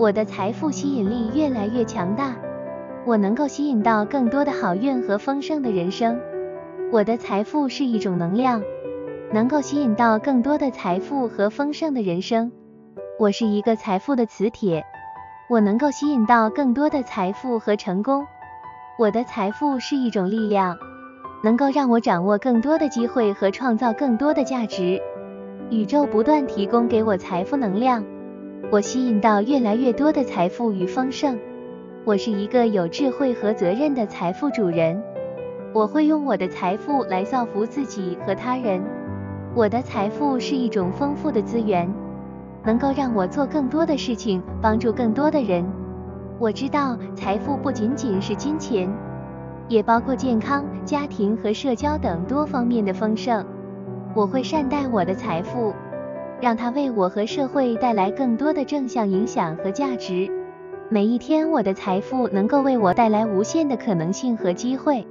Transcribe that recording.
我的财富吸引力越来越强大，我能够吸引到更多的好运和丰盛的人生。我的财富是一种能量，能够吸引到更多的财富和丰盛的人生。我是一个财富的磁铁，我能够吸引到更多的财富和成功。我的财富是一种力量，能够让我掌握更多的机会和创造更多的价值。宇宙不断提供给我财富能量。我吸引到越来越多的财富与丰盛。我是一个有智慧和责任的财富主人。我会用我的财富来造福自己和他人。我的财富是一种丰富的资源，能够让我做更多的事情，帮助更多的人。我知道财富不仅仅是金钱，也包括健康、家庭和社交等多方面的丰盛。我会善待我的财富。让它为我和社会带来更多的正向影响和价值。每一天，我的财富能够为我带来无限的可能性和机会。